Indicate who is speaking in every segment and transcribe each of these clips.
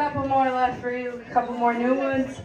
Speaker 1: couple more left for you, a couple more new ones.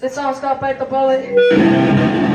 Speaker 1: This song's called Bite the Bullet.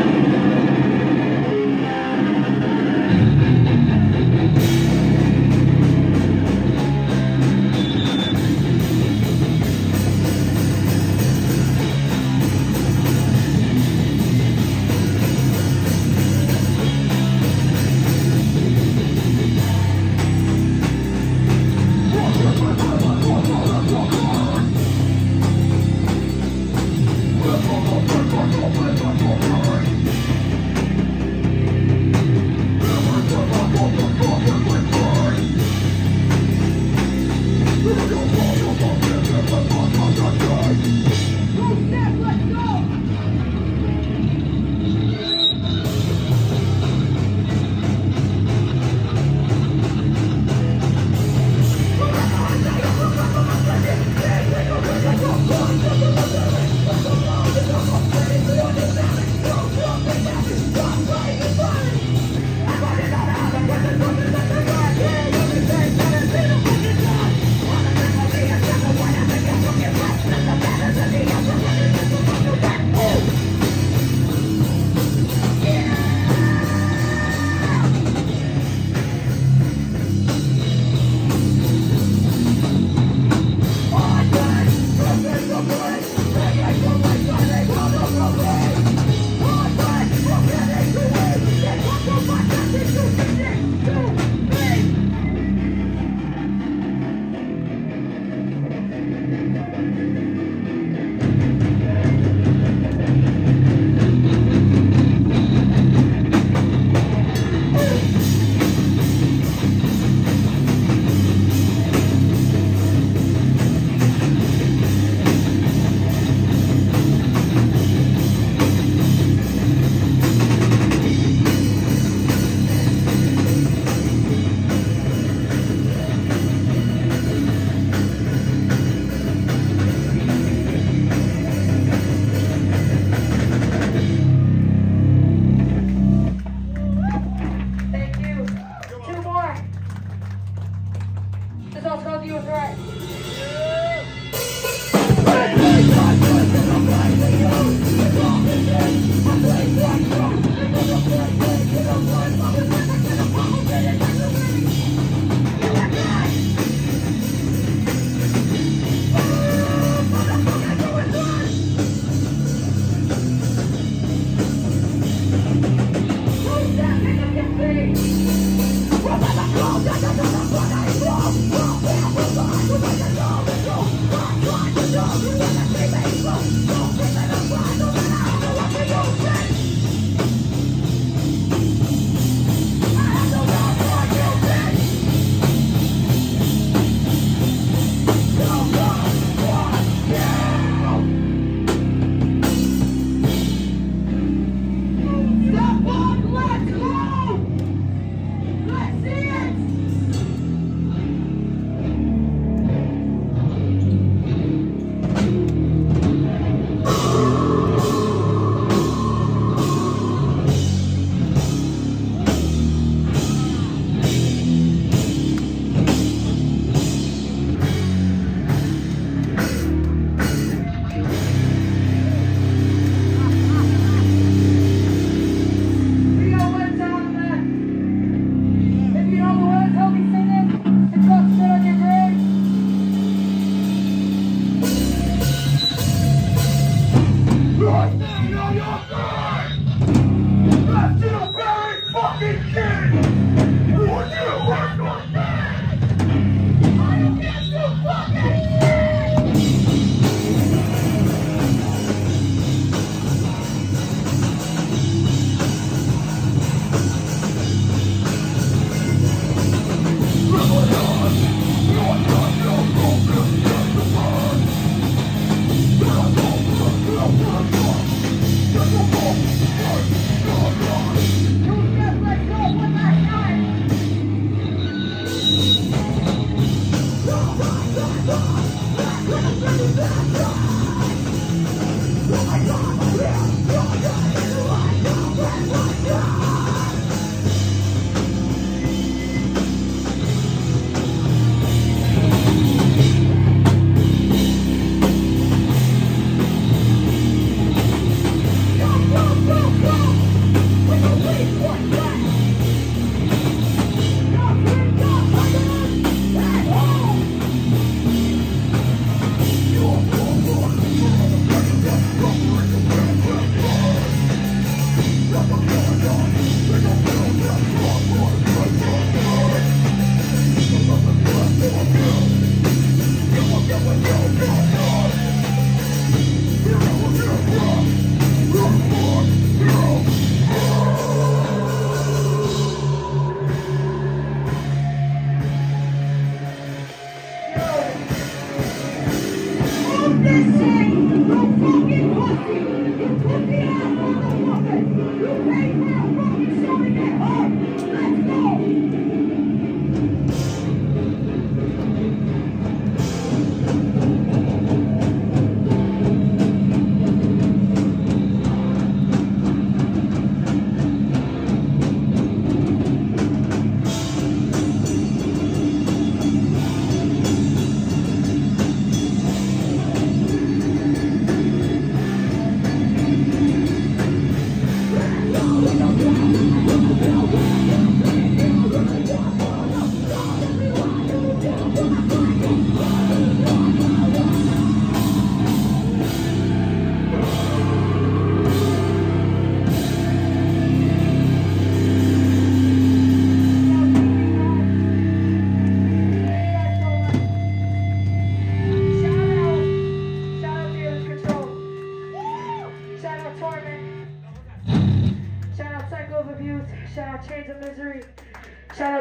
Speaker 2: You're right.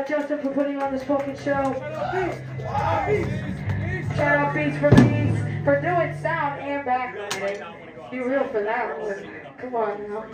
Speaker 1: Justin for putting on this fucking show. Shout out Beats for Beats for doing sound and back. Be real for that one. Come on now.